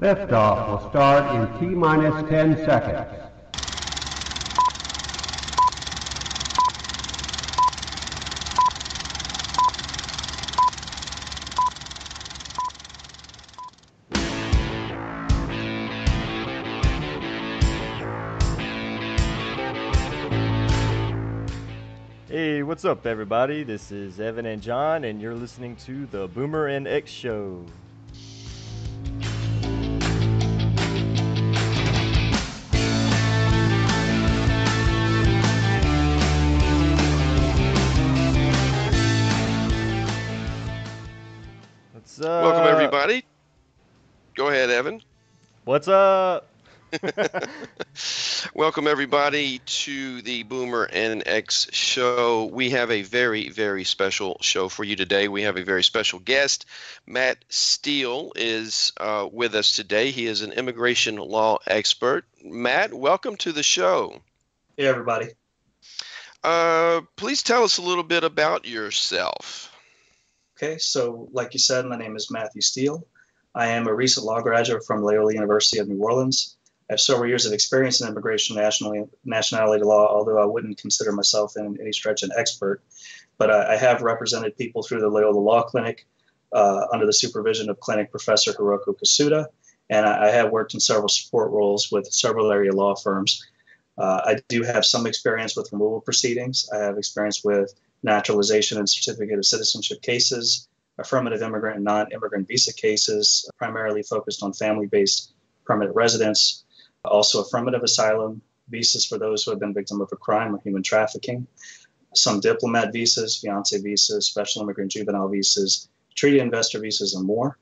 Liftoff will start in T minus 10 seconds. Hey, what's up, everybody? This is Evan and John, and you're listening to the Boomer and X Show. Evan. What's up? Welcome, everybody, to the Boomer and X show. We have a very, very special show for you today. We have a very special guest. Matt Steel is uh, with us today. He is an immigration law expert. Matt, welcome to the show. Hey, everybody. Uh, please tell us a little bit about yourself. Okay, so like you said, my name is Matthew Steel. I am a recent law graduate from Loyola University of New Orleans. I have several years of experience in immigration nationally, nationality law, although I wouldn't consider myself in any stretch an expert. But I, I have represented people through the Loyola Law Clinic uh, under the supervision of clinic professor Hiroko Kusuda, and I, I have worked in several support roles with several area law firms. Uh, I do have some experience with removal proceedings. I have experience with naturalization and certificate of citizenship cases, affirmative immigrant and non immigrant visa cases, primarily focused on family based permanent residents, also affirmative asylum, visas for those who have been victim of a crime or human trafficking, some diplomat visas, fiance visas, special immigrant juvenile visas, treaty investor visas, and more.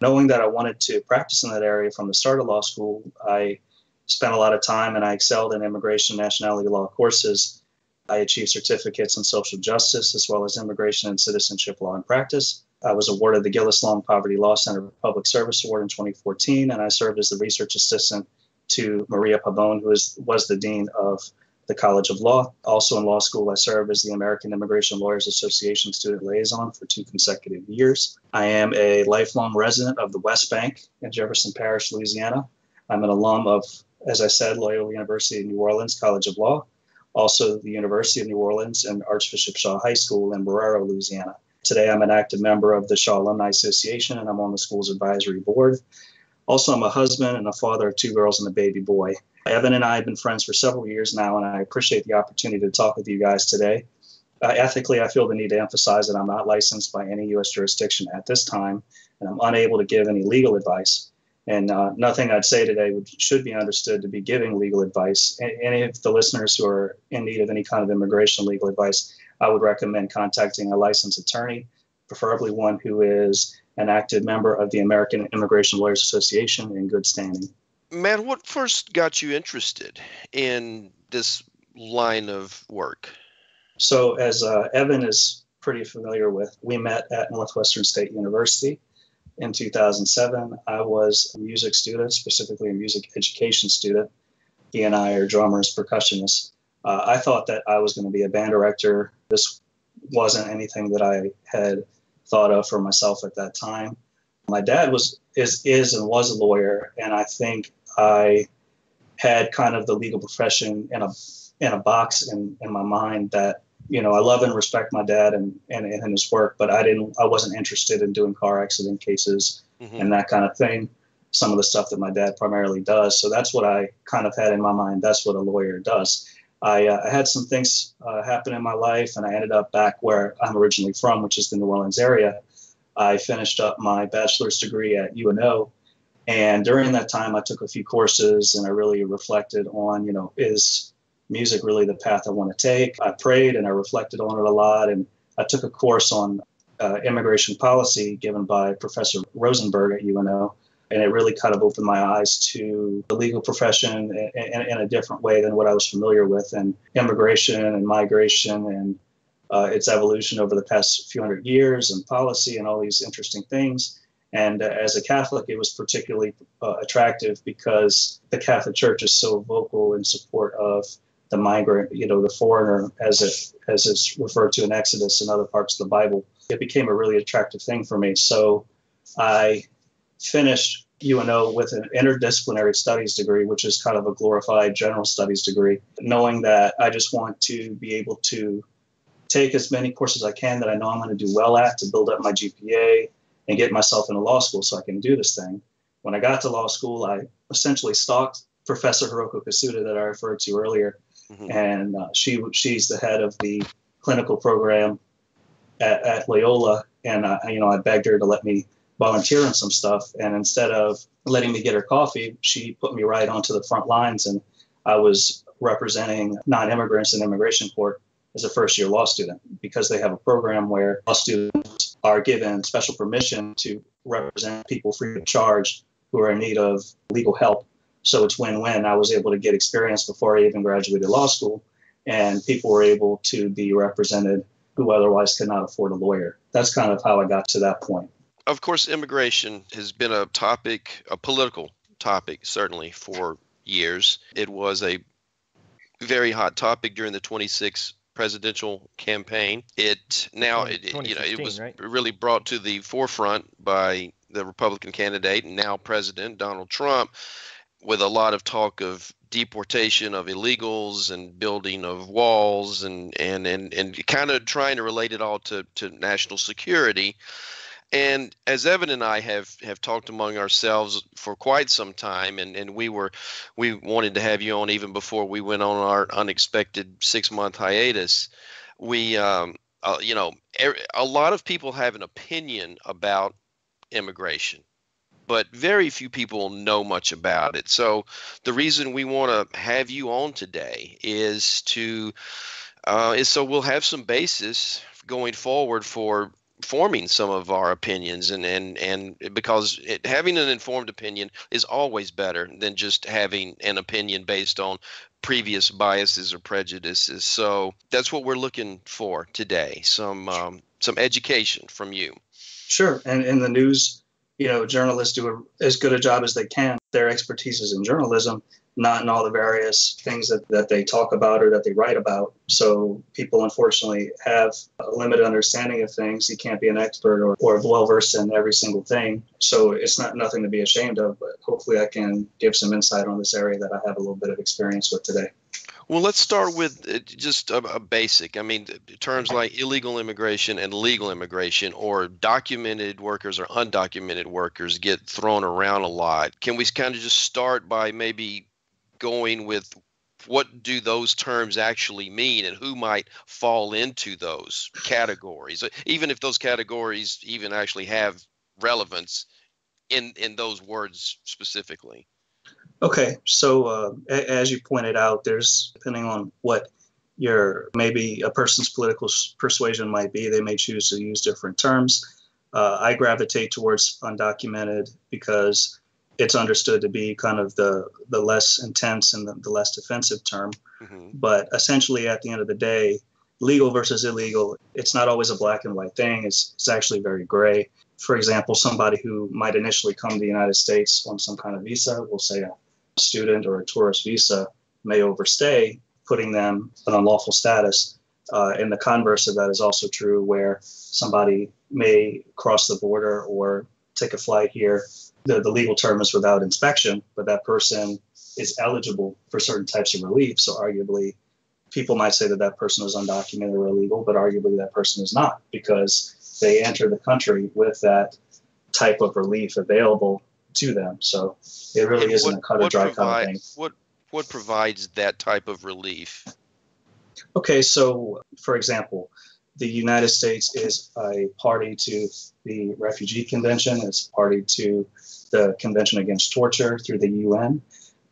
Knowing that I wanted to practice in that area from the start of law school, I spent a lot of time and I excelled in immigration and nationality law courses. I achieved certificates in social justice as well as immigration and citizenship law and practice. I was awarded the Gillis Long Poverty Law Center Public Service Award in 2014, and I served as the research assistant to Maria Pabon, who is, was the dean of the College of Law. Also in law school, I served as the American Immigration Lawyers Association student liaison for two consecutive years. I am a lifelong resident of the West Bank in Jefferson Parish, Louisiana. I'm an alum of, as I said, Loyola University New Orleans College of Law, also the University of New Orleans and Archbishop Shaw High School in Marrero, Louisiana. Today, I'm an active member of the Shaw Alumni Association and I'm on the school's advisory board. Also, I'm a husband and a father of two girls and a baby boy. Evan and I have been friends for several years now, and I appreciate the opportunity to talk with you guys today. Uh, ethically, I feel the need to emphasize that I'm not licensed by any U.S. jurisdiction at this time, and I'm unable to give any legal advice. And uh, nothing I'd say today would, should be understood to be giving legal advice. Any of the listeners who are in need of any kind of immigration legal advice, I would recommend contacting a licensed attorney, preferably one who is an active member of the American Immigration Lawyers Association in good standing. Matt, what first got you interested in this line of work? So, as uh, Evan is pretty familiar with, we met at Northwestern State University in 2007. I was a music student, specifically a music education student. He and I are drummers, percussionists. Uh, I thought that I was going to be a band director. This wasn't anything that I had thought of for myself at that time. My dad was is is and was a lawyer, and I think I had kind of the legal profession in a in a box in, in my mind that you know I love and respect my dad and, and, and his work, but I didn't I wasn't interested in doing car accident cases mm-hmm. and that kind of thing. Some of the stuff that my dad primarily does. So that's what I kind of had in my mind. That's what a lawyer does. I, uh, I had some things uh, happen in my life, and I ended up back where I'm originally from, which is the New Orleans area. I finished up my bachelor's degree at UNO, and during that time, I took a few courses, and I really reflected on, you know, is music really the path I want to take? I prayed and I reflected on it a lot, and I took a course on uh, immigration policy given by Professor Rosenberg at UNO and it really kind of opened my eyes to the legal profession in, in, in, a different way than what I was familiar with, and immigration and migration and uh, its evolution over the past few hundred years, and policy and all these interesting things. And uh, as a Catholic, it was particularly uh, attractive because the Catholic Church is so vocal in support of the migrant, you know, the foreigner, as it as it's referred to in Exodus and other parts of the Bible. It became a really attractive thing for me. So I finished UNO with an interdisciplinary studies degree, which is kind of a glorified general studies degree, knowing that I just want to be able to take as many courses I can that I know I'm going to do well at to build up my GPA and get myself into law school so I can do this thing. When I got to law school, I essentially stalked Professor Hiroko Kusuda that I referred to earlier, mm-hmm. and uh, she she's the head of the clinical program at, at Loyola, and I, you know I begged her to let me volunteer in some stuff, and instead of letting me get her coffee, she put me right onto the front lines, and I was representing non-immigrants in immigration court as a first year law student because they have a program where law students are given special permission to represent people free of charge who are in need of legal help. So it's win win. I was able to get experience before I even graduated law school, and people were able to be represented who otherwise could not afford a lawyer. That's kind of how I got to that point. Of course, immigration has been a topic, a political topic, certainly for years. It was a very hot topic during the 26 presidential campaign. It now it, you know it was right? really brought to the forefront by the Republican candidate and now President Donald Trump with a lot of talk of deportation of illegals and building of walls and and and, and kind of trying to relate it all to, to national security. And as Evan and I have have talked among ourselves for quite some time, and, and we were we wanted to have you on even before we went on our unexpected six month hiatus. We, um, uh, you know, a lot of people have an opinion about immigration, but very few people know much about it. So the reason we want to have you on today is to uh, is so we'll have some basis going forward for forming some of our opinions and and and because it, having an informed opinion is always better than just having an opinion based on previous biases or prejudices. So that's what we're looking for today some um, some education from you. Sure. And in the news you know journalists do a, as good a job as they can. Their expertise is in journalism not in all the various things that, that they talk about or that they write about. So people unfortunately have a limited understanding of things. You can't be an expert or, or well versed in every single thing. So it's not nothing to be ashamed of, but hopefully I can give some insight on this area that I have a little bit of experience with today. Well, let's start with uh, just a, a, basic. I mean, terms like illegal immigration and legal immigration, or documented workers or undocumented workers, get thrown around a lot. Can we kind of just start by maybe going with what do those terms actually mean and who might fall into those categories? Even if those categories even actually have relevance in in those words specifically. Okay so uh, as you pointed out there's depending on what your maybe a person's political persuasion might be they may choose to use different terms. Uh, i gravitate towards undocumented because it's understood to be kind of the the less intense and the, the less defensive term. Mm-hmm. But essentially, at the end of the day, legal versus illegal, it's not always a black and white thing. It's it's actually very gray. For example, somebody who might initially come to the United States on some kind of visa, we'll say a student or a tourist visa, may overstay, putting them in unlawful status. Uh, and the converse of that is also true, where somebody may cross the border or take a flight here the, the legal term is without inspection, but that person is eligible for certain types of relief. So arguably, people might say that that person is undocumented or illegal, but arguably that person is not because they enter the country with that type of relief available to them. So it really isn't a cut or dry kind of thing. What what provides that type of relief? Okay, so for example, the United States is a party to the Refugee Convention. It's party to the Convention Against Torture through the UN.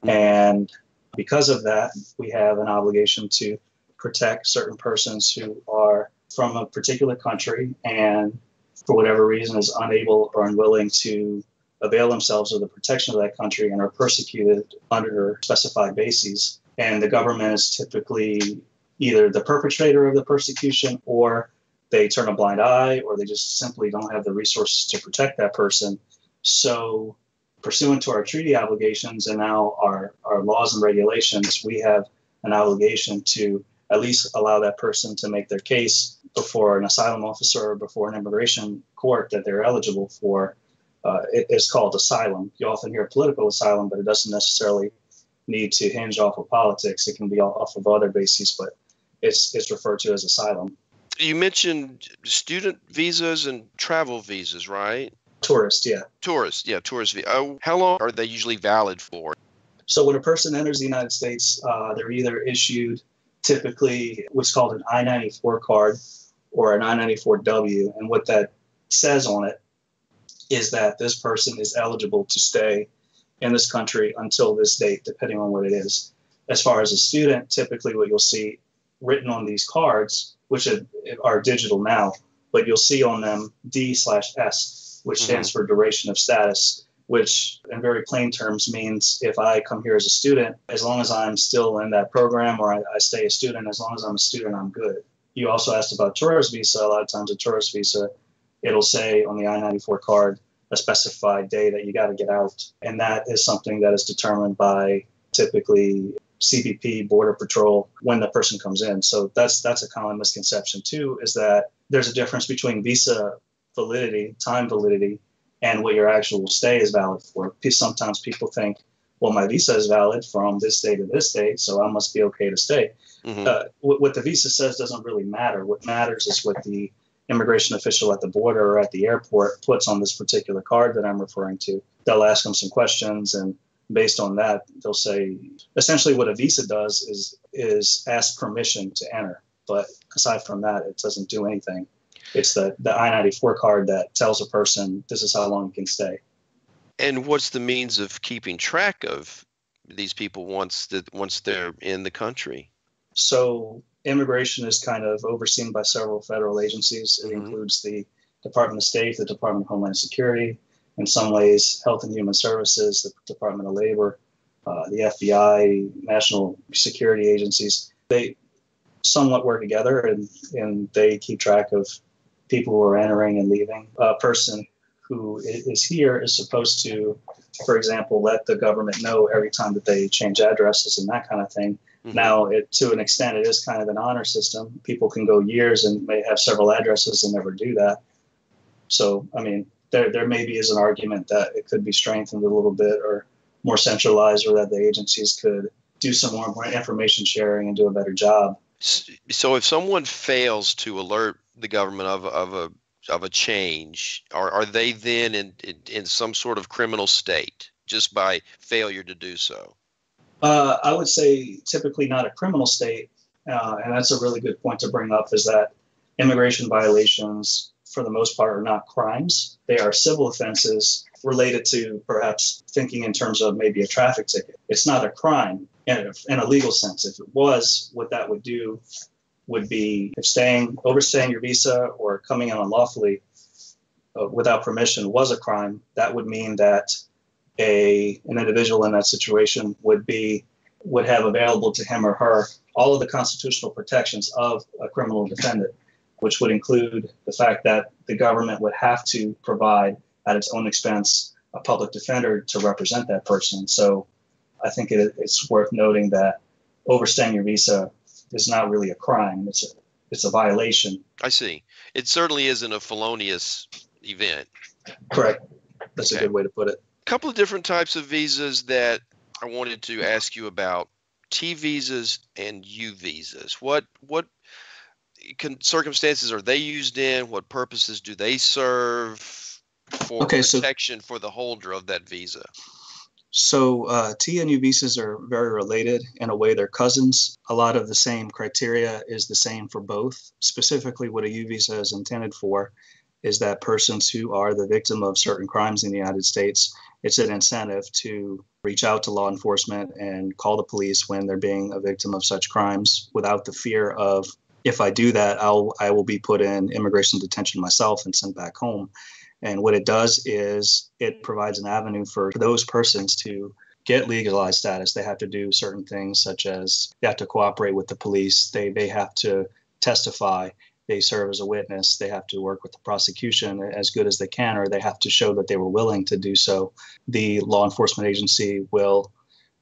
And because of that, we have an obligation to protect certain persons who are from a particular country and for whatever reason is unable or unwilling to avail themselves of the protection of that country and are persecuted under specified bases. And the government is typically either the perpetrator of the persecution or they turn a blind eye or they just simply don't have the resources to protect that person. So, pursuant to our treaty obligations and now our, our laws and regulations, we have an obligation to at least allow that person to make their case before an asylum officer or before an immigration court that they're eligible for uh, it, it's called asylum. You often hear political asylum, but it doesn't necessarily need to hinge off of politics. It can be off of other bases, but it's it's referred to as asylum. You mentioned student visas and travel visas, right? Tourist, yeah. Tourist, yeah, tourist. Oh, how long are they usually valid for? So when a person enters the United States, uh, they're either issued typically what's called an I-94 card or an I-94W, and what that says on it is that this person is eligible to stay in this country until this date, depending on what it is. As far as a student, typically what you'll see written on these cards, which are digital now, but you'll see on them D slash S, which mm-hmm. stands for duration of status, which in very plain terms means if I come here as a student, as long as I'm still in that program or I, I stay a student, as long as I'm a student, I'm good. You also asked about tourist visa. A lot of times a tourist visa, it'll say on the I-94 card a specified day that you got to get out. And that is something that is determined by typically CBP, Border Patrol, when the person comes in. So that's that's a common misconception too, is that there's a difference between visa validity, time validity, and what your actual stay is valid for. Sometimes people think, well, my visa is valid from this day to this day, so I must be okay to stay. Mm-hmm. Uh, what, what the visa says doesn't really matter. What matters is what the immigration official at the border or at the airport puts on this particular card that I'm referring to. They'll ask them some questions and based on that, they'll say essentially what a visa does is is ask permission to enter. But aside from that, it doesn't do anything. It's the, the I 94 card that tells a person this is how long you can stay. And what's the means of keeping track of these people once that once they're in the country? So immigration is kind of overseen by several federal agencies. It mm-hmm. includes the Department of State, the Department of Homeland Security, in some ways, Health and Human Services, the Department of Labor, uh, the FBI, national security agencies. They somewhat work together and, and they keep track of people who are entering and leaving. A person who is here is supposed to, for example, let the government know every time that they change addresses and that kind of thing. Mm-hmm. Now, it, to an extent, it is kind of an honor system. People can go years and may have several addresses and never do that. So, I mean, there, there maybe is an argument that it could be strengthened a little bit or more centralized or that the agencies could do some more, more information sharing and do a better job. So if someone fails to alert the government of, of a of a change, are, are they then in, in, in some sort of criminal state just by failure to do so? Uh, I would say typically not a criminal state, uh, and that's a really good point to bring up. Is that immigration violations for the most part, are not crimes. They are civil offenses related to perhaps thinking in terms of maybe a traffic ticket. It's not a crime in a, in a legal sense. If it was, what that would do would be if staying, overstaying your visa or coming in unlawfully uh, without permission was a crime, that would mean that a an individual in that situation would be would have available to him or her all of the constitutional protections of a criminal defendant which would include the fact that the government would have to provide at its own expense a public defender to represent that person. So I think it, it's worth noting that overstaying your visa is not really a crime. It's a, it's a violation. I see. It certainly isn't a felonious event. Correct. That's okay. a good way to put it. A couple of different types of visas that I wanted to ask you about. T visas and U visas. What what circumstances are they used in? What purposes do they serve for okay, protection so, for the holder of that visa? So uh, T and U visas are very related in a way. They're cousins. A lot of the same criteria is the same for both. Specifically, what a U visa is intended for is that persons who are the victim of certain crimes in the United States, it's an incentive to reach out to law enforcement and call the police when they're being a victim of such crimes without the fear of if I do that, I'll I will be put in immigration detention myself and sent back home. And what it does is it provides an avenue for those persons to get legalized status. They have to do certain things such as they have to cooperate with the police. They they have to testify. They serve as a witness. They have to work with the prosecution as good as they can, or they have to show that they were willing to do so. The law enforcement agency will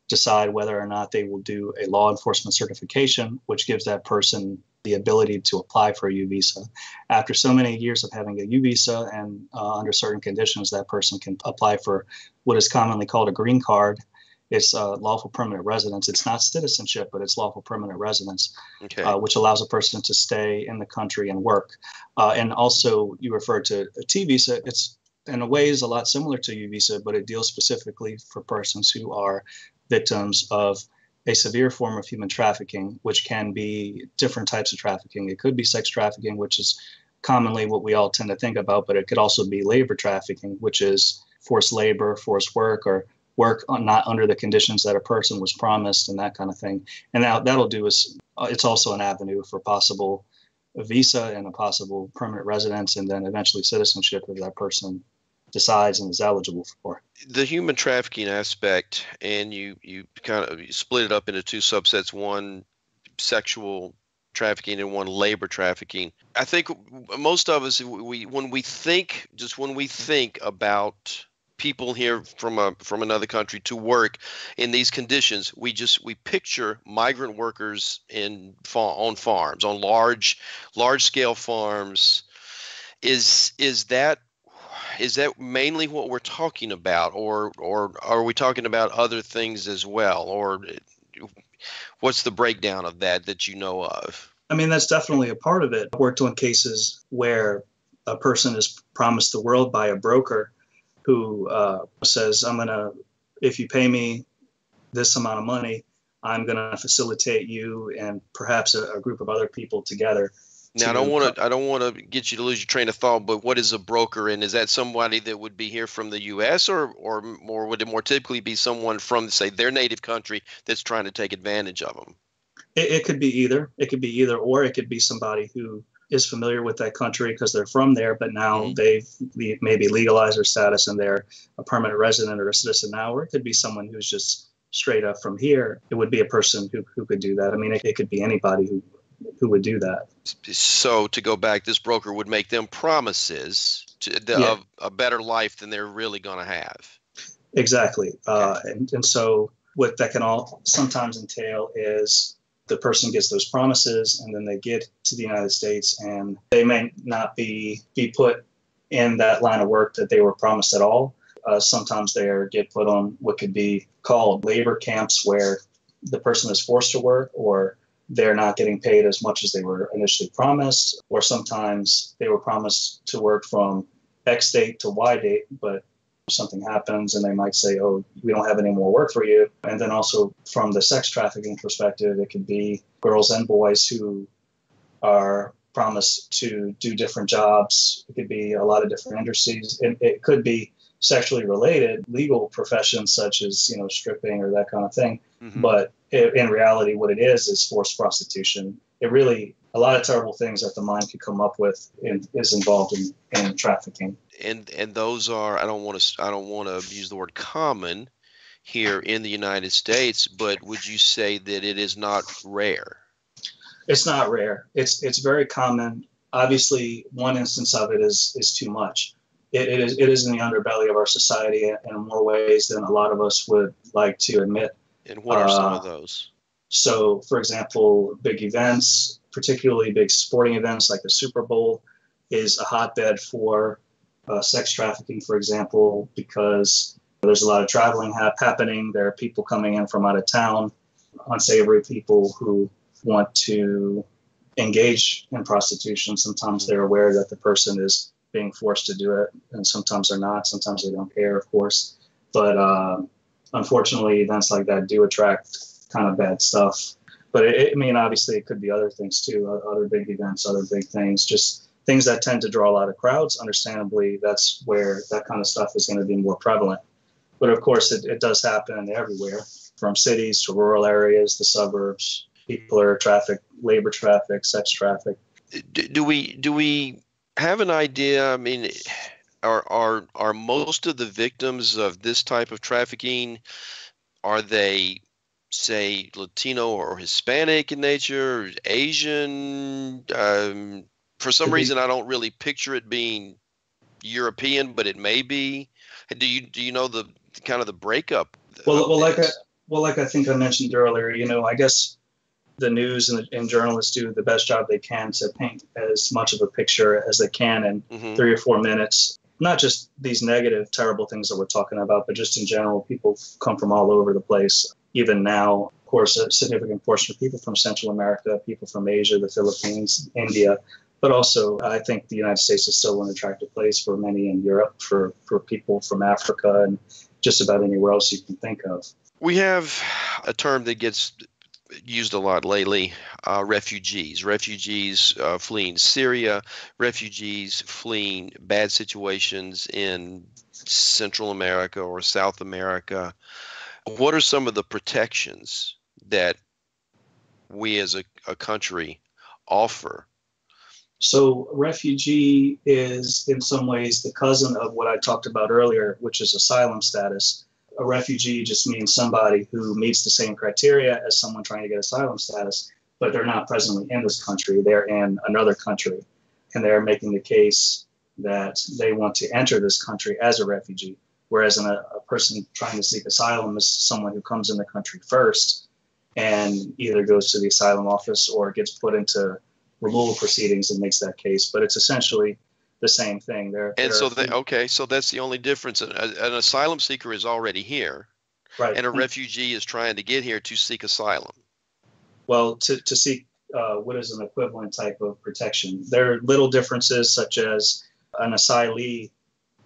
decide whether or not they will do a law enforcement certification, which gives that person the ability to apply for a U visa. After so many years of having a U visa and uh, under certain conditions, that person can apply for what is commonly called a green card. It's uh, lawful permanent residence. It's not citizenship, but it's lawful permanent residence, Okay. uh, which allows a person to stay in the country and work. Uh, and also, you referred to a T visa. It's in a way is a lot similar to U visa, but it deals specifically for persons who are victims of a severe form of human trafficking, which can be different types of trafficking. It could be sex trafficking, which is commonly what we all tend to think about, but it could also be labor trafficking, which is forced labor, forced work, or work not under the conditions that a person was promised, and that kind of thing. And that, that'll do is uh, it's also an avenue for possible visa and a possible permanent residence, and then eventually citizenship if that person decides and is eligible for. the human trafficking aspect, and you you kind of you split it up into two subsets: one sexual trafficking and one labor trafficking. I think most of us, we when we think, just when we think about people here from a from another country to work in these conditions, we just we picture migrant workers in on farms, on large large scale farms. Is is that is that mainly what we're talking about or or are we talking about other things as well or what's the breakdown of that that you know of I mean, that's definitely a part of it. I worked on cases where a person is promised the world by a broker who uh, says, I'm going to, if you pay me this amount of money, I'm going to facilitate you and perhaps a, a group of other people together. Now i don't want to i don't want to get you to lose your train of thought but what is a broker and is that somebody that would be here from the us or or more would it more typically be someone from say their native country that's trying to take advantage of them It, it could be either. It could be either, or it could be somebody who is familiar with that country because they're from there, but now Mhm. they've maybe legalized their status and they're a permanent resident or a citizen now, or it could be someone who's just straight up from here. It would be a person who, who could do that. I mean, it, it could be anybody who who would do that. so to go back this broker would make them promises to, the, Yeah. of a better life than they're really going to have Exactly. Uh, and, and so what that can all sometimes entail is the person gets those promises and then they get to the United States and they may not be be put in that line of work that they were promised at all. Uh, sometimes they are, get put on what could be called labor camps where the person is forced to work or they're not getting paid as much as they were initially promised, or sometimes they were promised to work from X date to Y date, but something happens and they might say, oh, we don't have any more work for you. And then also from the sex trafficking perspective, it could be girls and boys who are promised to do different jobs. It could be a lot of different industries. It, it could be sexually related legal professions such as you know stripping or that kind of thing Mhm. but in reality what it is is forced prostitution. It really a lot of terrible things that the mind could come up with in, is involved in, in trafficking. And and those are I don't want to I don't want to use the word common here in the United States, but would you say that it is not rare? it's not rare. It's it's very common. Obviously one instance of it is is too much. It, it is it is in the underbelly of our society in more ways than a lot of us would like to admit And what are some Uh, of those? So, for example, big events, particularly big sporting events like the Super Bowl, is a hotbed for uh, sex trafficking, for example, because there's a lot of traveling hap- happening. There are people coming in from out of town, unsavory people who want to engage in prostitution. Sometimes they're aware that the person is being forced to do it, and sometimes they're not. Sometimes they don't care, of course. But uh, unfortunately, events like that do attract kind of bad stuff. But it, it, I mean, obviously, it could be other things too, other big events, other big things, just things that tend to draw a lot of crowds. Understandably, that's where that kind of stuff is going to be more prevalent. But of course, it, it does happen everywhere, from cities to rural areas, the suburbs. People are traffic, labor traffic, sex traffic. Do, do we do we have an idea? I mean, are are are most of the victims of this type of trafficking are they say Latino or Hispanic in nature, Asian? Um, for some reason, I don't really picture it being European, but it may be. Do you do you know the kind of the breakup? Well, well, like I, well, like I think I mentioned earlier, you know, I guess the news and, and, journalists do the best job they can to paint as much of a picture as they can in mm-hmm. three or four minutes. Not just these negative, terrible things that we're talking about, but just in general, people come from all over the place. Even now, of course, a significant portion of people from Central America, people from Asia, the Philippines, India, but also I think the United States is still an attractive place for many in Europe, for, for people from Africa, and just about anywhere else you can think of. We have a term that gets used a lot lately uh, refugees. Refugees uh, fleeing syria. Refugees fleeing bad situations in central america or south america. What are some of the protections that we as a, a country offer? So refugee is in some ways the cousin of what i talked about earlier which is asylum status a refugee just means somebody who meets the same criteria as someone trying to get asylum status, but they're not presently in this country. They're in another country, and they're making the case that they want to enter this country as a refugee. Whereas a, a person trying to seek asylum is someone who comes in the country first and either goes to the asylum office or gets put into removal proceedings and makes that case. But it's essentially the same thing. They're, and they're, so they okay, so that's the only difference. An, an asylum seeker is already here, right. and a refugee is trying to get here to seek asylum. Well, to, to seek uh, what is an equivalent type of protection. There are little differences, such as an asylee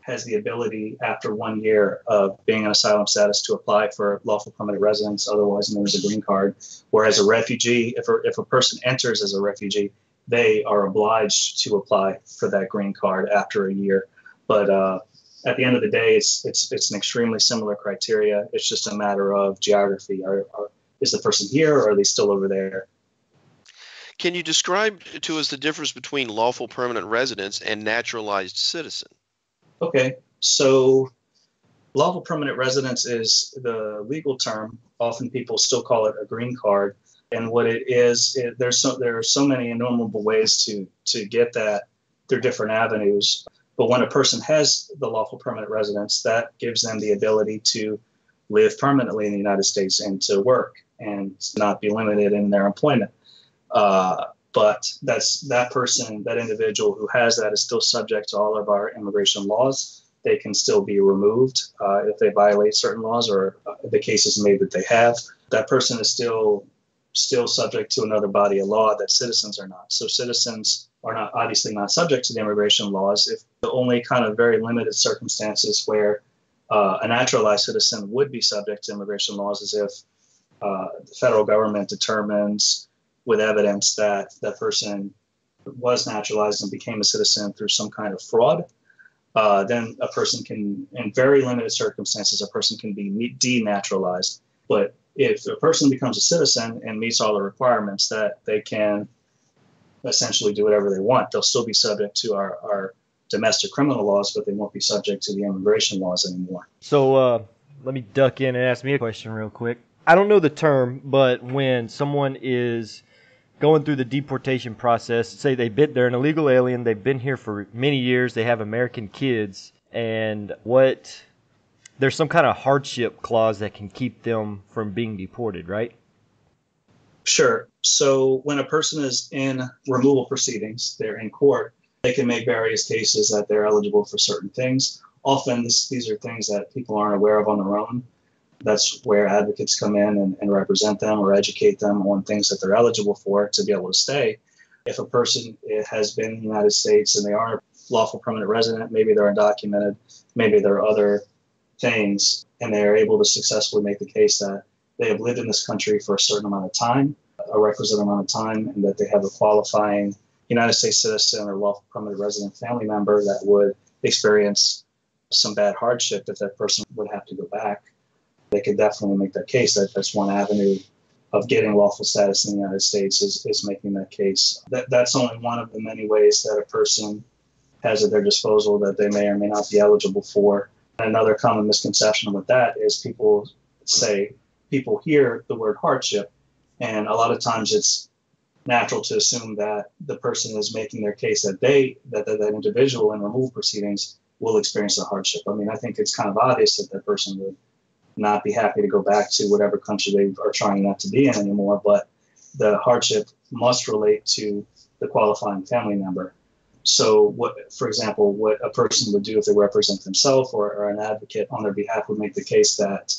has the ability after one year of being in asylum status to apply for lawful permanent residence, otherwise known as a green card. Whereas a refugee, if a, if a person enters as a refugee, they are obliged to apply for that green card after a year. But uh, at the end of the day, it's it's it's an extremely similar criteria. It's just a matter of geography. Are, are, is the person here, or are they still over there? Can you describe to us the difference between lawful permanent residence and naturalized citizen? Okay, so lawful permanent residence is the legal term. Often people still call it a green card and what it is it, there's so there are so many innumerable ways to to get that through different avenues. But when a person has the lawful permanent residence that gives them the ability to live permanently in the united states and to work and not be limited in their employment. Uh, but that's that person that individual who has that is still subject to all of our immigration laws. They can still be removed uh, if they violate certain laws or uh, the case is made that they have. That person is still still subject to another body of law that citizens are not. So citizens are not obviously not subject to the immigration laws. If the only kind of very limited circumstances where uh, a naturalized citizen would be subject to immigration laws is if uh, the federal government determines with evidence that that person was naturalized and became a citizen through some kind of fraud. Uh, then a person can, in very limited circumstances, a person can be denaturalized. But if a person becomes a citizen and meets all the requirements that they can essentially do whatever they want, they'll still be subject to our, our domestic criminal laws, but they won't be subject to the immigration laws anymore. So uh, let me duck in and ask me a question real quick. I don't know the term, but when someone is going through the deportation process, say they've been they're an illegal alien, they've been here for many years, they have American kids, and what there's some kind of hardship clause that can keep them from being deported, right? Sure. So when a person is in removal proceedings, they're in court, they can make various cases that they're eligible for certain things. Often this, these are things that people aren't aware of on their own. That's where advocates come in and, and represent them or educate them on things that they're eligible for to be able to stay. If a person eh, has been in the United States and they are a lawful permanent resident, maybe they're undocumented, maybe there are other things, and they are able to successfully make the case that they have lived in this country for a certain amount of time, a requisite amount of time, and that they have a qualifying United States citizen or lawful permanent resident family member that would experience some bad hardship if that person would have to go back. They could definitely make that case. That that's one avenue of getting lawful status in the United States is, is making that case. That, that's only one of the many ways that a person has at their disposal that they may or may not be eligible for. Another common misconception with that is people say people hear the word hardship, and a lot of times it's natural to assume that the person is making their case that they that that, that individual in removal proceedings will experience a hardship. I mean, I think it's kind of obvious that that person would not be happy to go back to whatever country they are trying not to be in anymore, but the hardship must relate to the qualifying family member. So, what, for example, what a person would do if they represent themselves or, or an advocate on their behalf would make the case that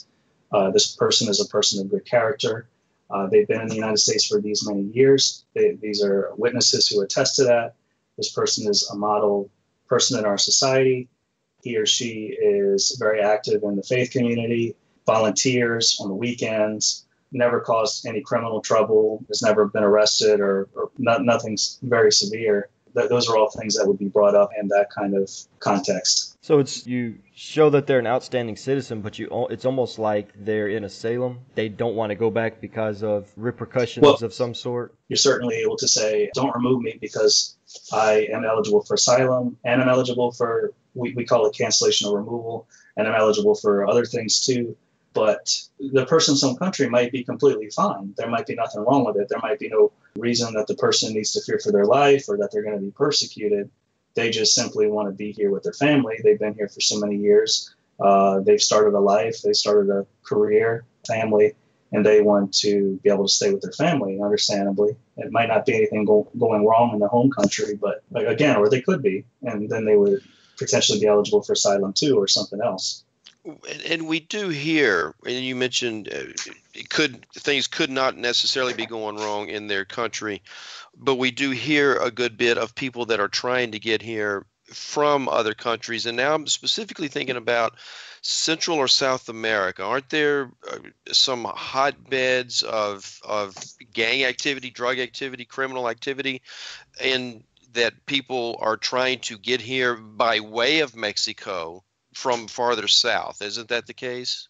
uh, this person is a person of good character. Uh, they've been in the United States for these many years. They, these are witnesses who attest to that. This person is a model person in our society. He or she is very active in the faith community, volunteers on the weekends, never caused any criminal trouble, has never been arrested or, or not, nothing's very severe. Th- those are all things that would be brought up in that kind of context. So it's you show that they're an outstanding citizen, but you it's almost like they're in asylum. They don't want to go back because of repercussions Well- of some sort. You're certainly able to say, don't remove me because I am eligible for asylum and I'm eligible for, we, we call it cancellation of removal, and I'm eligible for other things too. But the person's home country might be completely fine. There might be nothing wrong with it. There might be no reason that the person needs to fear for their life or that they're going to be persecuted. They just simply want to be here with their family. They've been here for so many years. Uh, they've started a life, they started a career, family, and they want to be able to stay with their family, understandably. It might not be anything go- going wrong in the home country, but like, again, or they could be, and then they would potentially be eligible for asylum too or something else. And, we do hear, and you mentioned uh, it could things could not necessarily be going wrong in their country, but we do hear a good bit of people that are trying to get here from other countries. And now I'm specifically thinking about Central or South America. Aren't there uh, some hotbeds of of gang activity, drug activity, criminal activity, and that people are trying to get here by way of Mexico? From farther south. Isn't that the case?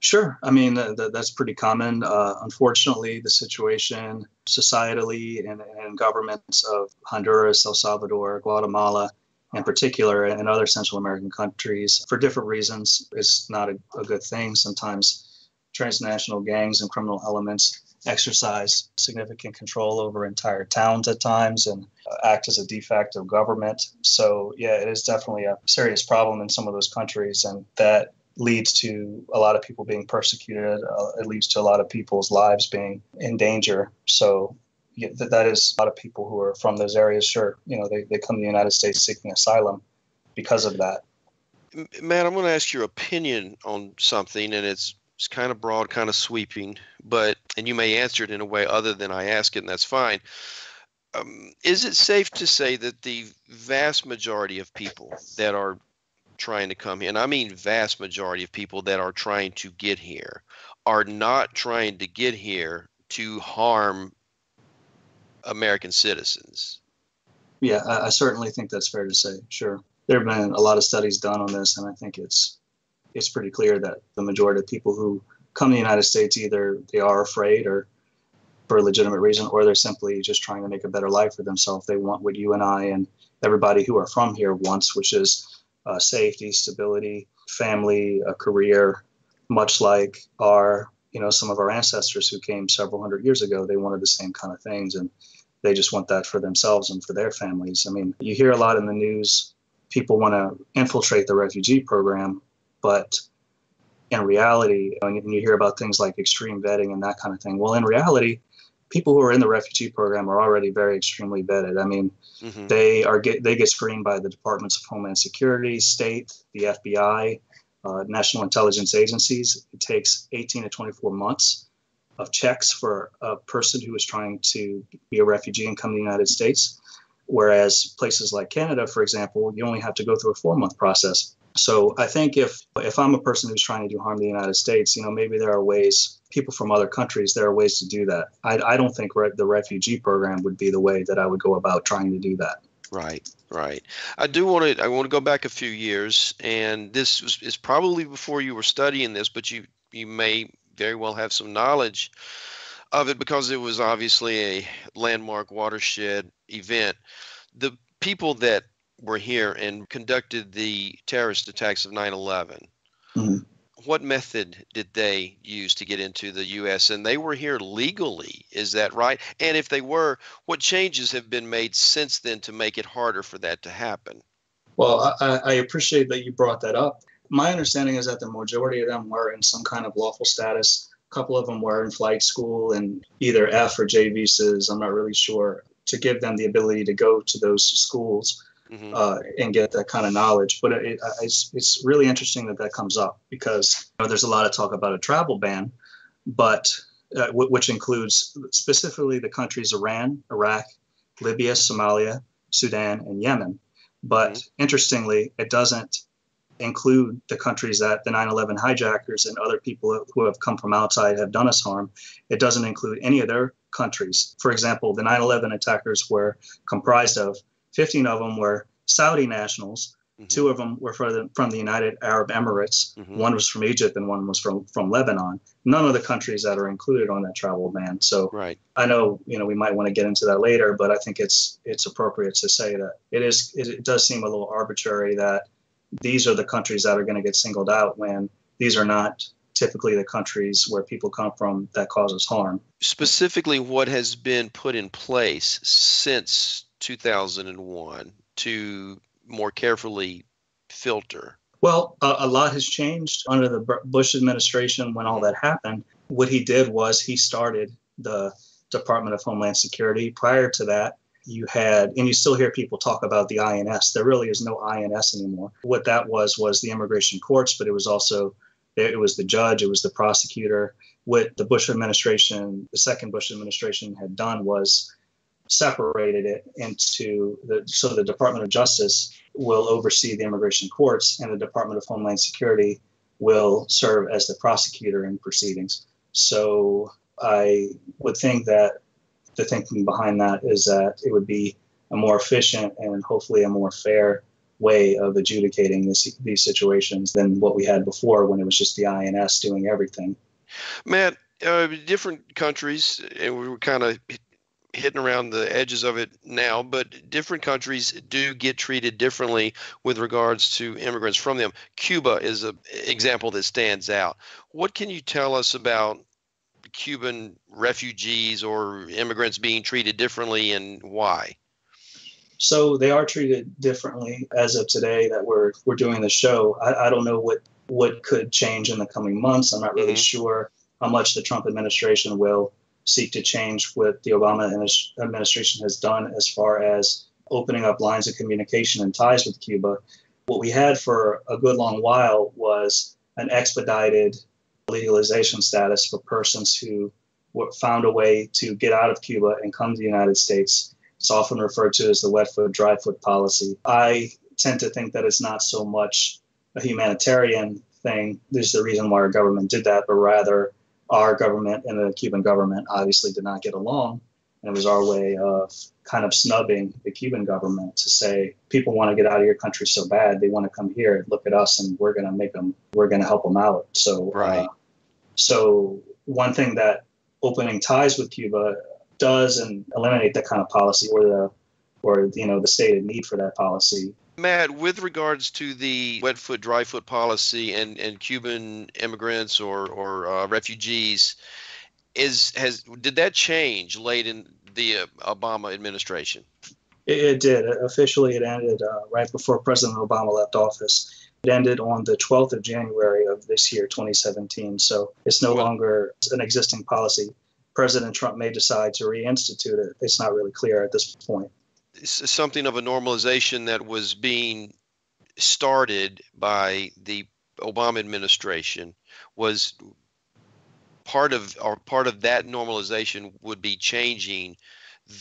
Sure. I mean, th- th- that's pretty common. Uh, unfortunately, the situation societally and, and governments of Honduras, El Salvador, Guatemala, in particular, and other Central American countries, for different reasons, is not a, a good thing. Sometimes transnational gangs and criminal elements exercise significant control over entire towns at times and uh, act as a de facto government. So, yeah, it is definitely a serious problem in some of those countries, and that leads to a lot of people being persecuted. Uh, it leads to a lot of people's lives being in danger. So, yeah, th- that is a lot of people who are from those areas. Sure, you know, they, they come to the United States seeking asylum because of that. Matt, I'm going to ask your opinion on something, and it's it's kind of broad, kind of sweeping, but and you may answer it in a way other than I ask it, and that's fine. Um, is it safe to say that the vast majority of people that are trying to come here, and I mean vast majority of people that are trying to get here, are not trying to get here to harm American citizens? Yeah, I, I certainly think that's fair to say. Sure, there have been a lot of studies done on this, and I think it's it's pretty clear that the majority of people who come to the United States either they are afraid or for a legitimate reason, or they're simply just trying to make a better life for themselves. They want what you and I and everybody who are from here wants, which is uh, safety, stability, family, a career, much like our, you know, some of our ancestors who came several hundred years ago. They wanted the same kind of things, and they just want that for themselves and for their families. I mean, you hear a lot in the news. People want to infiltrate the refugee program, but in reality, when you hear about things like extreme vetting and that kind of thing, well, in reality, people who are in the refugee program are already very extremely vetted. I mean, Mm-hmm. they are get they get screened by the Departments of Homeland Security, state, the FBI, uh, national intelligence agencies. It takes 18 to 24 months of checks for a person who is trying to be a refugee and come to the United States. Whereas places like Canada, for example, you only have to go through a four month process. So I think if if I'm a person who's trying to do harm to the United States, you know, maybe there are ways people from other countries there are ways to do that. I, I don't think re- the refugee program would be the way that I would go about trying to do that. Right, right. I do want to. I want to go back a few years, and this was, is probably before you were studying this, but you you may very well have some knowledge of it because it was obviously a landmark watershed event. The people that were here and conducted the terrorist attacks of 9/11. Mhm. What method did they use to get into the U.S. and they were here legally? Is that right? And if they were, what changes have been made since then to make it harder for that to happen? Well, I, I appreciate that you brought that up. My understanding is that the majority of them were in some kind of lawful status A couple of them were in flight school and either F or J visas. I'm not really sure to give them the ability to go to those schools Mhm. uh, and get that kind of knowledge. But it, it's, it's really interesting that that comes up because you know, there's a lot of talk about a travel ban, but uh, w- which includes specifically the countries Iran, Iraq, Libya, Somalia, Sudan, and Yemen. But interestingly, it doesn't include the countries that the 9/11 hijackers and other people who have come from outside have done us harm. It doesn't include any of their countries. For example, the 9/11 attackers were comprised of 15 of them were Saudi nationals. Mhm. Two of them were from the, from the United Arab Emirates. Mhm. One was from Egypt and one was from, from Lebanon. None of the countries that are included on that travel ban. So Right. I know you know we might want to get into that later, but I think it's it's appropriate to say that it is it, it does seem a little arbitrary that these are the countries that are going to get singled out when these are not typically the countries where people come from that causes harm. Specifically, what has been put in place since 2001 to more carefully filter? Well, a, a lot has changed under the Bush administration when all mm-hmm. that happened. What he did was he started the Department of Homeland Security. Prior to that, you had, and you still hear people talk about the INS. There really is no INS anymore. What that was was the immigration courts, but it was also it was the judge, it was the prosecutor. What the Bush administration, the second Bush administration, had done was separated it into the so the Department of Justice will oversee the immigration courts, and the Department of Homeland Security will serve as the prosecutor in proceedings. So I would think that the thinking behind that is that it would be a more efficient and hopefully a more fair way of adjudicating this, these situations than what we had before when it was just the INS doing everything. Matt, uh, different countries, and we were kind of hitting around the edges of it now, but different countries do get treated differently with regards to immigrants from them. Cuba is an example that stands out. What can you tell us about Cuban refugees or immigrants being treated differently and why? So they are treated differently as of today that we're we're doing the show. I, I don't know what what could change in the coming months. I'm not really Mhm. sure how much the Trump administration will seek to change what the Obama administration has done as far as opening up lines of communication and ties with Cuba. What we had for a good long while was an expedited legalization status for persons who found a way to get out of Cuba and come to the United States. It's often referred to as the wet foot, dry foot policy. I tend to think that it's not so much a humanitarian thing. There's the reason why our government did that, but rather our government and the Cuban government obviously did not get along. And it was our way of kind of snubbing the Cuban government to say, people want to get out of your country so bad, they want to come here, look at us, and we're going to make them, we're going to help them out. So, Right. uh, so one thing that opening ties with Cuba does and eliminate that kind of policy or the, or you know, the stated need for that policy Matt, with regards to the wet foot, dry foot policy and, and Cuban immigrants or, or uh, refugees, is has did that change late in the uh, Obama administration? It, it did. Officially, it ended uh, right before President Obama left office. It ended on the 12th of January of this year, 2017. So it's no Well- longer an existing policy. President Trump may decide to reinstitute it. It's not really clear at this point. Something of a normalization that was being started by the Obama administration was part of or part of that normalization would be changing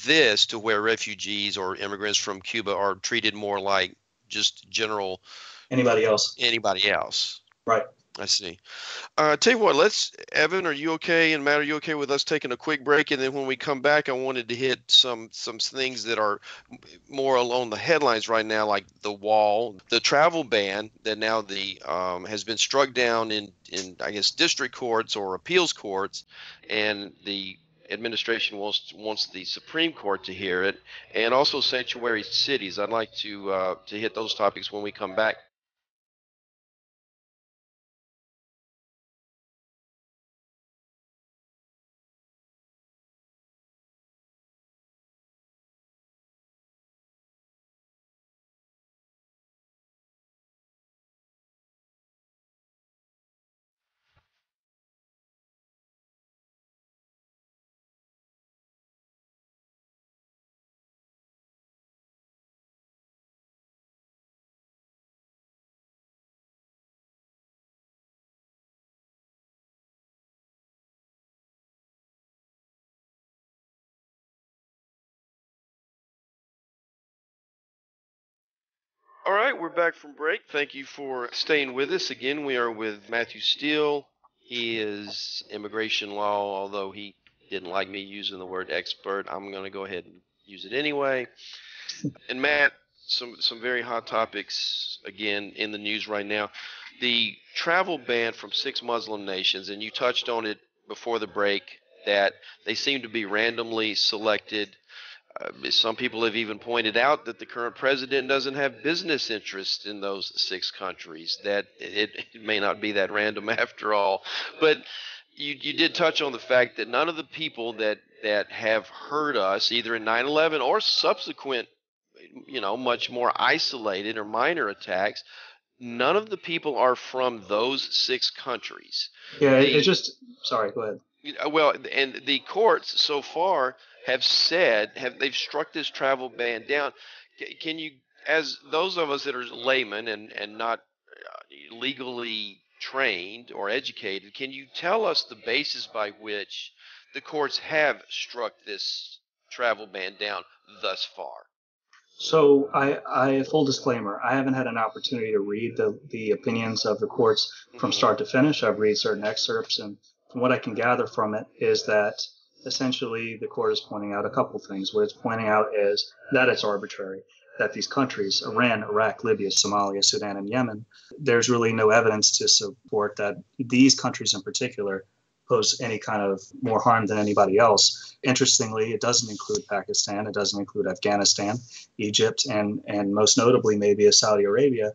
this to where refugees or immigrants from Cuba are treated more like just general Anybody else? anybody else. Right. I see. Uh, tell you what, let's. Evan, are you okay? And Matt, are you okay with us taking a quick break? And then when we come back, I wanted to hit some some things that are more along the headlines right now, like the wall, the travel ban that now the um, has been struck down in in I guess district courts or appeals courts, and the administration wants wants the Supreme Court to hear it, and also sanctuary cities. I'd like to uh, to hit those topics when we come back. All right, we're back from break. Thank you for staying with us. Again, we are with Matthew Steel. He is immigration law, although he didn't like me using the word expert. I'm going to go ahead and use it anyway. And Matt, some some very hot topics again in the news right now. The travel ban from six Muslim nations, and you touched on it before the break that they seem to be randomly selected Uh, some people have even pointed out that the current president doesn't have business interests in those six countries. That it, it may not be that random after all. But you, you did touch on the fact that none of the people that, that have hurt us, either in 9 11 or subsequent, you know, much more isolated or minor attacks, none of the people are from those six countries. Yeah, the, it's just, sorry, go ahead. Well, and the courts so far have said have they've struck this travel ban down. Can you, as those of us that are laymen and and not uh, legally trained or educated, can you tell us the basis by which the courts have struck this travel ban down thus far? So, I, I full disclaimer, I haven't had an opportunity to read the, the opinions of the courts from mm-hmm. start to finish. I've read certain excerpts, and from what I can gather from it is that essentially the court is pointing out a couple things. What it's pointing out is that it's arbitrary, that these countries, Iran, Iraq, Libya, Somalia, Sudan, and Yemen, there's really no evidence to support that these countries in particular pose any kind of more harm than anybody else. Interestingly, it doesn't include Pakistan, it doesn't include Afghanistan, Egypt, and, and most notably maybe Saudi Arabia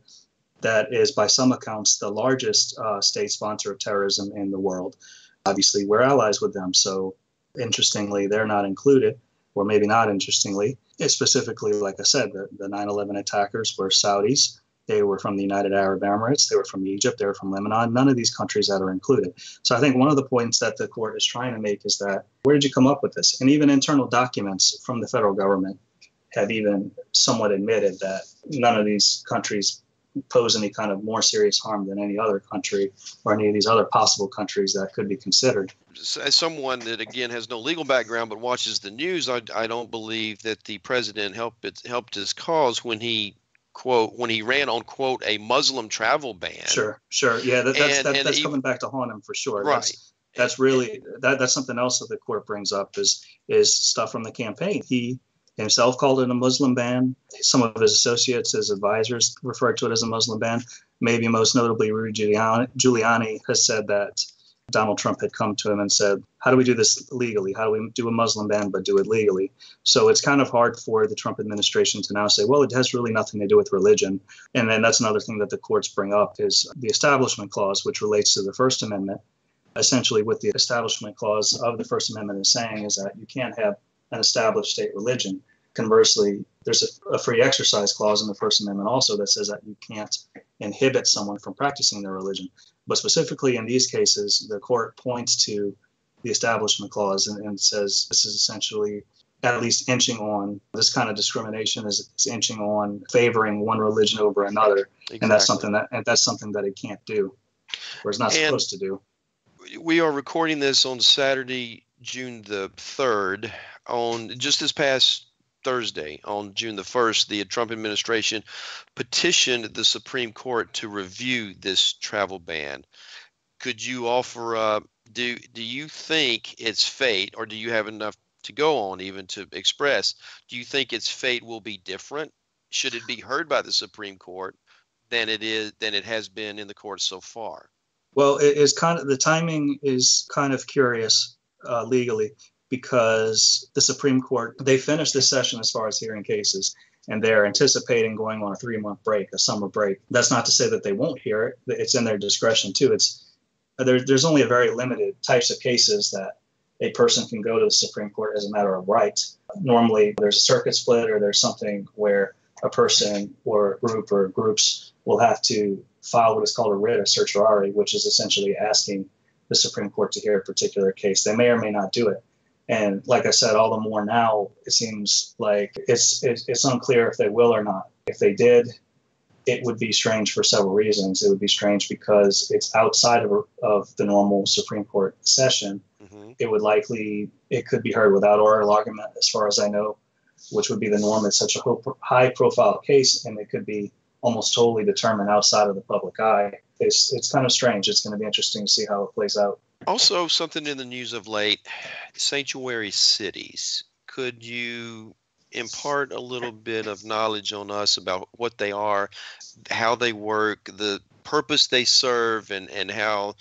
that is by some accounts the largest uh, state sponsor of terrorism in the world. Obviously, we're allies with them, so interestingly, they're not included, or maybe not interestingly. Specifically, like I said, the, the 9-11 attackers were Saudis. They were from the United Arab Emirates. They were from Egypt. They were from Lebanon. None of these countries that are included. So I think one of the points that the court is trying to make is that where did you come up with this? And even internal documents from the federal government have even somewhat admitted that none of these countries pose any kind of more serious harm than any other country or any of these other possible countries that could be considered. As someone that again has no legal background but watches the news, I, I don't believe that the president helped it, helped his cause when he quote when he ran on quote a Muslim travel ban. Sure, sure, yeah, that, that's and, that, and that's coming back to haunt him for sure. Right. That's, that's really that, that's something else that the court brings up is is stuff from the campaign. He himself called it a Muslim ban. Some of his associates, his advisors, referred to it as a Muslim ban. Maybe most notably, Rudy Giuliani, Giuliani has said that Donald Trump had come to him and said, How do we do this legally? How do we do a Muslim ban but do it legally? So it's kind of hard for the Trump administration to now say, Well, it has really nothing to do with religion. And then that's another thing that the courts bring up is the Establishment Clause, which relates to the First Amendment. Essentially, what the Establishment Clause of the First Amendment is saying is that you can't have an established state religion. Conversely, there's a, a, free exercise clause in the First Amendment also that says that you can't inhibit someone from practicing their religion. But specifically in these cases, the court points to the Establishment Clause and, and says this is essentially at least inching on this kind of discrimination is, is inching on favoring one religion over another, exactly. and that's something that and that's something that it can't do, or it's not and supposed to do. We are recording this on Saturday, June the third. On just this past Thursday, on June the 1st, the Trump administration petitioned the Supreme Court to review this travel ban. Could you offer up? Do do you think its fate, or do you have enough to go on even to express? Do you think its fate will be different? Should it be heard by the Supreme Court than it is than it has been in the courts so far? Well, it is kind of the timing is kind of curious uh, legally because the Supreme Court they finished this session as far as hearing cases and they're anticipating going on a three month break, a summer break. That's not to say that they won't hear it. It's in their discretion too. It's there, there's only a very limited types of cases that a person can go to the Supreme Court as a matter of right. Normally, there's a circuit split or there's something where a person or group or groups will have to file what is called a writ, a certiorari, which is essentially asking the Supreme Court to hear a particular case. They may or may not do it. And like I said, all the more now, it seems like it's, it's, it's unclear if they will or not. If they did, it would be strange for several reasons. It would be strange because it's outside of, of the normal Supreme Court session. Mm-hmm. It would likely it could be heard without oral argument, as far as I know, which would be the norm. It's such a high profile case, and it could be almost totally determined outside of the public eye. It's it's kind of strange. It's going to be interesting to see how it plays out. Also, something in the news of late: sanctuary cities. Could you impart a little bit of knowledge on us about what they are, how they work, the purpose they serve, and and how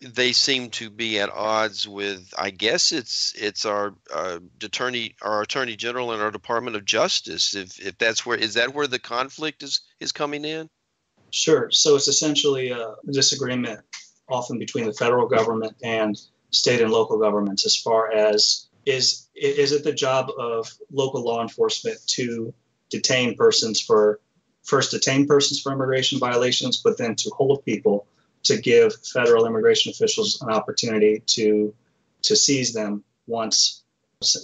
they seem to be at odds with i guess it's it's our uh, attorney our attorney general and our department of justice if if that's where is that where the conflict is is coming in sure so it's essentially a disagreement often between the federal government and state and local governments as far as is is it the job of local law enforcement to detain persons for first detain persons for immigration violations but then to hold people to give federal immigration officials an opportunity to to seize them once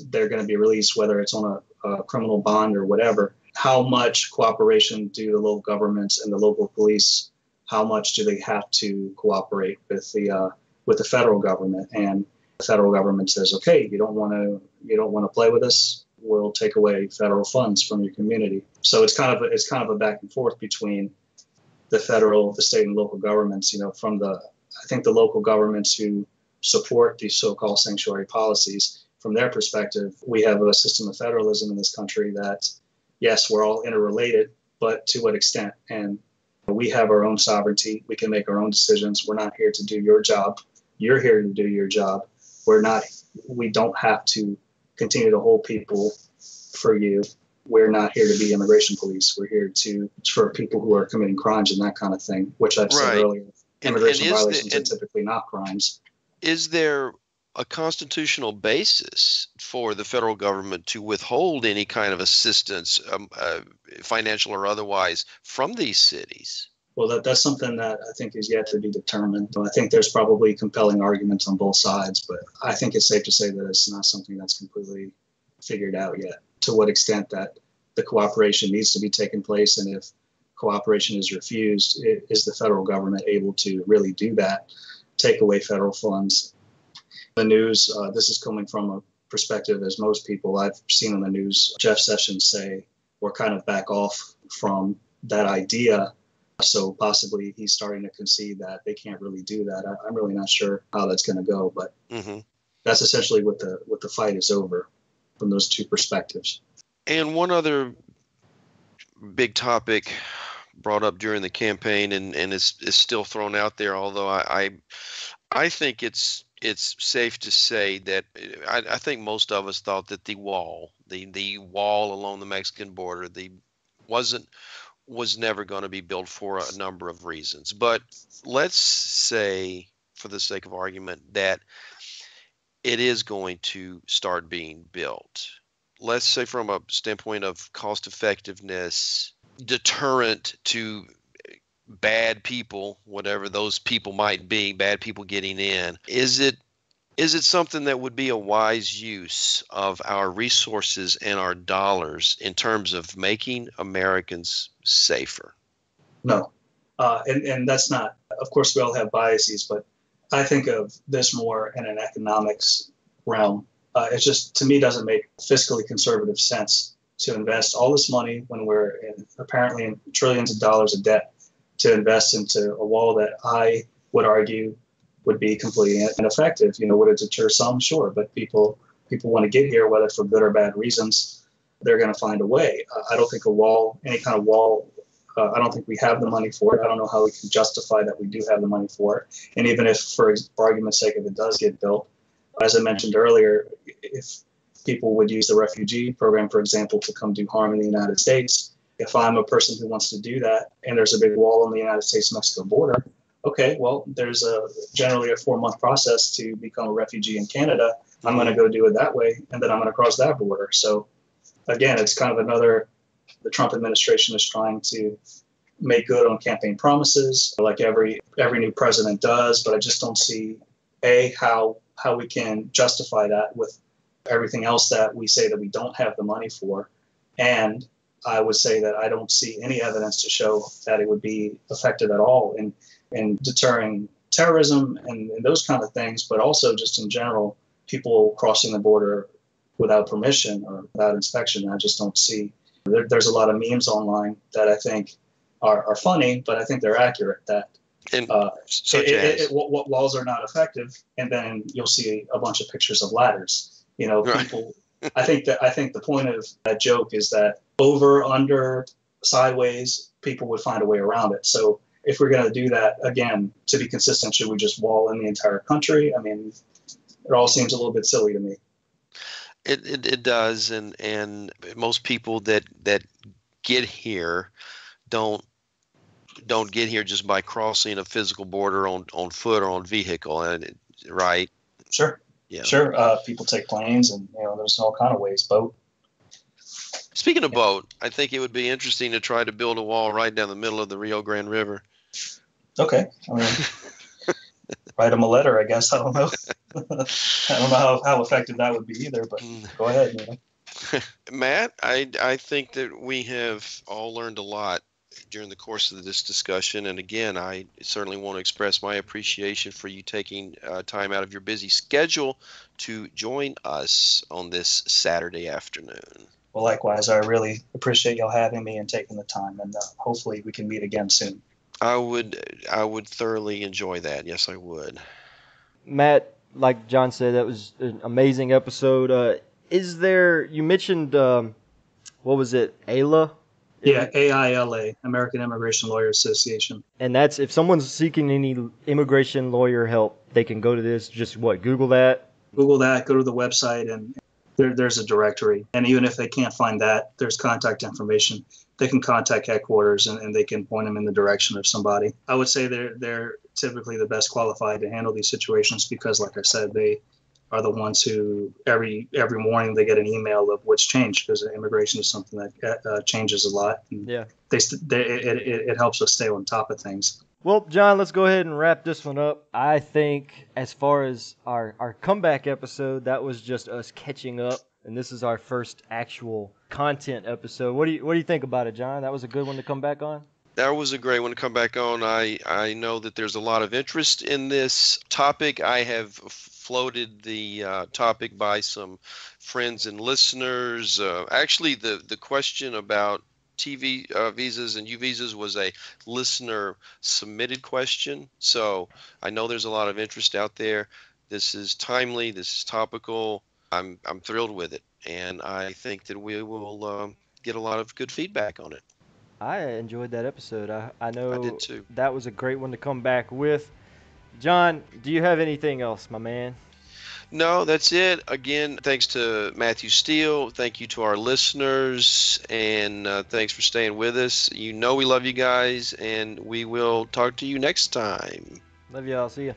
they're going to be released, whether it's on a, a, criminal bond or whatever. How much cooperation do the local governments and the local police? How much do they have to cooperate with the uh, with the federal government? And the federal government says, okay, you don't want to you don't want to play with us. We'll take away federal funds from your community. So it's kind of a, it's kind of a back and forth between the federal, the state, and local governments. You know, from the I think the local governments who support these so-called sanctuary policies, from their perspective, we have a system of federalism in this country that, yes, we're all interrelated, but to what extent? And we have our own sovereignty. We can make our own decisions. We're not here to do your job. You're here to do your job. We're not. We don't have to continue to hold people for you we're not here to be immigration police. We're here to for people who are committing crimes and that kind of thing, which I've said earlier. Immigration and, and violations the, are typically not crimes. Is there a constitutional basis for the federal government to withhold any kind of assistance, um, uh, financial or otherwise, from these cities? Well, that, that's something that I think is yet to be determined. I think there's probably compelling arguments on both sides, but I think it's safe to say that it's not something that's completely figured out yet to what extent that the cooperation needs to be taking place and if cooperation is refused is the federal government able to really do that take away federal funds the news uh, this is coming from a perspective as most people i've seen on the news jeff sessions say we're kind of back off from that idea so possibly he's starting to concede that they can't really do that I, am really not sure how that's going to go but mm-hmm. that's essentially what the what the fight is over from those two perspectives. And one other big topic brought up during the campaign and, and is, is still thrown out there, although I, I, I think it's it's safe to say that uh, I, I, think most of us thought that the wall, the the wall along the Mexican border, the wasn't was never going to be built for a number of reasons. But let's say, for the sake of argument, that it is going to start being built. Let's say, from a standpoint of cost effectiveness, deterrent to bad people, whatever those people might be, bad people getting in, is it is it something that would be a wise use of our resources and our dollars in terms of making Americans safer? No. Uh, and, and that's not, of course, we all have biases, but I think of this more in an economics realm. Uh, it just, to me, doesn't make fiscally conservative sense to invest all this money when we're in, apparently in trillions of dollars of debt to invest into a wall that I would argue would be completely ineffective. You know, would it deter some? Sure, but people people want to get here, whether for good or bad reasons. They're going to find a way. Uh, I don't think a wall, any kind of wall, uh, I don't think we have the money for it. I don't know how we can justify that we do have the money for it. And even if, for, for argument's sake, if it does get built, as I mentioned earlier, if people would use the refugee program, for example, to come do harm in the United States, if I'm a person who wants to do that and there's a big wall on the United States Mexico border, okay, well, there's a generally a four month process to become a refugee in Canada. I'm going to go do it that way, and then I'm going to cross that border. So, again, it's kind of another the Trump administration is trying to make good on campaign promises, like every every new president does. But I just don't see a how how we can justify that with everything else that we say that we don't have the money for, and I would say that I don't see any evidence to show that it would be effective at all in in deterring terrorism and, and those kind of things, but also just in general people crossing the border without permission or without inspection. I just don't see there, there's a lot of memes online that I think are, are funny, but I think they're accurate. That And uh, such it- it- it- what, laws are not effective, and then you'll see a bunch of pictures of ladders. You know, Right. people. I think that I think the point of that joke is that over, under, sideways, people would find a way around it. So if we're going to do that again to be consistent, should we just wall in the entire country? I mean, it all seems a little bit silly to me. It, it, it does, and and most people that that get here don't don't get here just by crossing a physical border on on foot or on vehicle, and right? Sure, Yeah. sure. Uh, people take planes, and you know, there's all kind of ways. Boat. Speaking of boat, I think it would be interesting to try to build a wall right down the middle of the Rio Grande River. Okay. I mean, write them a letter, I guess. I don't know. I don't know how, how effective that would be either, but go ahead. You know. Matt, I I think that we have all learned a lot during the course of this discussion, and again, I certainly want to express my appreciation for you taking uh, time out of your busy schedule to join us on this Saturday afternoon. Well, likewise, I really appreciate y'all having me and taking the time, and uh, hopefully we can meet again soon. I would I would thoroughly enjoy that. Yes, I would. Matt, like John said, that was an amazing episode. Uh, is there? You mentioned um, what was it, Ayla? Yeah, AILA, American Immigration Lawyer Association. And that's if someone's seeking any immigration lawyer help, they can go to this. Just what Google that. Google that, go to the website, and there, there's a directory. And even if they can't find that, there's contact information. They can contact headquarters and, and they can point them in the direction of somebody. I would say they're they're typically the best qualified to handle these situations because, like I said, they are the ones who every every morning they get an email of what's changed because immigration is something that uh, changes a lot. And Yeah. they, they it, it, it helps us stay on top of things. Well, John, let's go ahead and wrap this one up. I think as far as our our comeback episode, that was just us catching up, and this is our first actual content episode. What do you what do you think about it, John? That was a good one to come back on. That was a great one to come back on. I, I know that there's a lot of interest in this topic. I have floated the uh, topic by some friends and listeners. Uh, actually, the, the question about TV uh, visas and U visas was a listener submitted question. So I know there's a lot of interest out there. This is timely, this is topical. I'm, I'm thrilled with it. And I think that we will um, get a lot of good feedback on it. I enjoyed that episode. I I know I did too. that was a great one to come back with. John, do you have anything else, my man? No, that's it. Again, thanks to Matthew Steel. Thank you to our listeners, and uh, thanks for staying with us. You know we love you guys, and we will talk to you next time. Love y'all. See ya.